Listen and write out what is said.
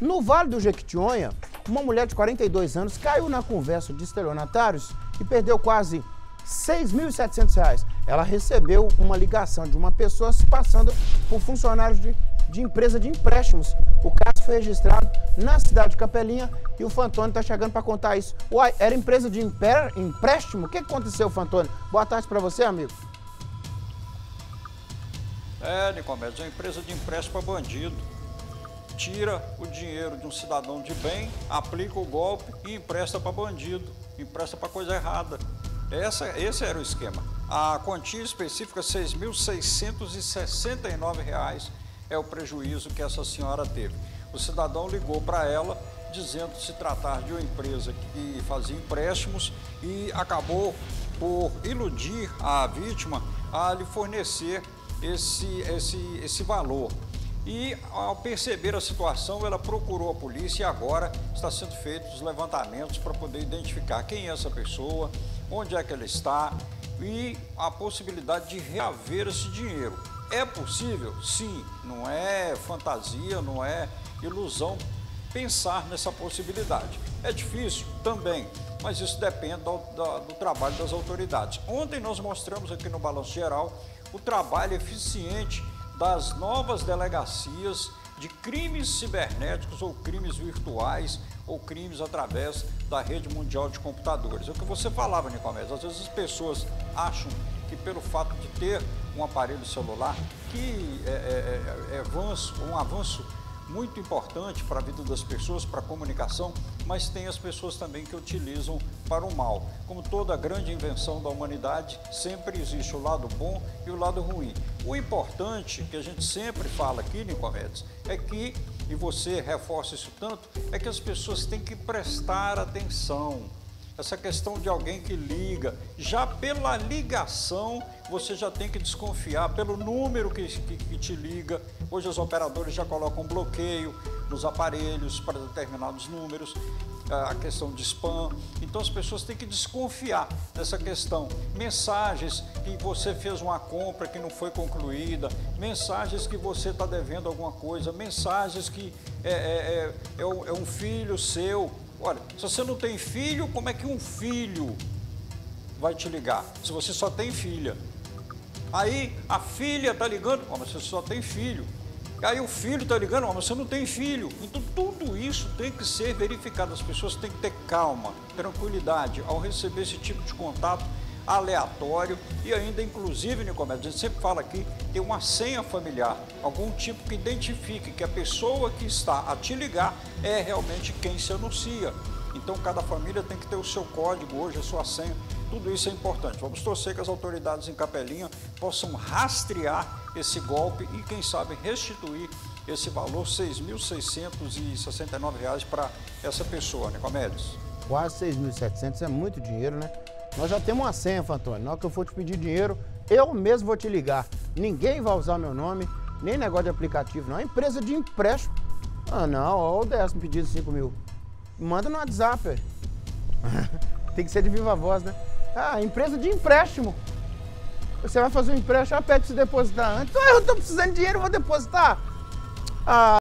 No Vale do Jequitinhonha, uma mulher de 42 anos caiu na conversa de estelionatários e perdeu quase R$ 6.700. Ela recebeu uma ligação de uma pessoa se passando por funcionários de, de empresa de empréstimos. O caso foi registrado na cidade de Capelinha e o Fantônio está chegando para contar isso. Uai, era empresa de empréstimo? O que aconteceu, Fantônio? Boa tarde para você, amigo. É, Nicomedes, é uma empresa de empréstimo para bandido. Tira o dinheiro de um cidadão de bem, aplica o golpe e empresta para bandido, empresta para coisa errada. Essa, esse era o esquema. A quantia específica, R$ 6.669 é o prejuízo que essa senhora teve. O cidadão ligou para ela dizendo se tratar de uma empresa que fazia empréstimos e acabou por iludir a vítima a lhe fornecer esse, esse, esse valor. E ao perceber a situação, ela procurou a polícia e agora está sendo feitos os levantamentos para poder identificar quem é essa pessoa, onde é que ela está e a possibilidade de reaver esse dinheiro. É possível? Sim, não é fantasia, não é ilusão pensar nessa possibilidade. É difícil? Também, mas isso depende do, do, do trabalho das autoridades. Ontem nós mostramos aqui no Balanço Geral o trabalho eficiente das novas delegacias de crimes cibernéticos ou crimes virtuais ou crimes através da rede mundial de computadores. É o que você falava, Nicomedes. Às vezes as pessoas acham que pelo fato de ter um aparelho celular que é, é, é, é avanço, um avanço muito importante para a vida das pessoas, para a comunicação, mas tem as pessoas também que utilizam para o mal. Como toda grande invenção da humanidade, sempre existe o lado bom e o lado ruim. O importante, que a gente sempre fala aqui, Nicomedes, é que, e você reforça isso tanto, é que as pessoas têm que prestar atenção essa questão de alguém que liga, já pela ligação você já tem que desconfiar, pelo número que, que, que te liga. Hoje os operadores já colocam bloqueio nos aparelhos para determinados números, a questão de spam. Então as pessoas têm que desconfiar dessa questão. Mensagens que você fez uma compra que não foi concluída, mensagens que você está devendo alguma coisa, mensagens que é, é, é, é um filho seu Olha, se você não tem filho, como é que um filho vai te ligar? Se você só tem filha. Aí a filha está ligando, oh, mas você só tem filho. Aí o filho está ligando, mas você não tem filho. Então tudo isso tem que ser verificado. As pessoas têm que ter calma, tranquilidade ao receber esse tipo de contato aleatório e ainda, inclusive, Nicomedes, a gente sempre fala aqui, tem uma senha familiar, algum tipo que identifique que a pessoa que está a te ligar é realmente quem se anuncia. Então, cada família tem que ter o seu código hoje, a sua senha. Tudo isso é importante. Vamos torcer que as autoridades em Capelinha possam rastrear esse golpe e, quem sabe, restituir esse valor, R$ 6.669 para essa pessoa, Nicomedes. Quase 6.700 é muito dinheiro, né? Nós já temos uma senha, Fantônio. Na hora que eu for te pedir dinheiro, eu mesmo vou te ligar. Ninguém vai usar meu nome, nem negócio de aplicativo, não. É empresa de empréstimo. Ah, não, ó, o décimo pedido de 5 mil. Manda no WhatsApp. Tem que ser de viva voz, né? Ah, empresa de empréstimo. Você vai fazer um empréstimo, pede se depositar antes. Ah, eu tô precisando de dinheiro, vou depositar. Ah,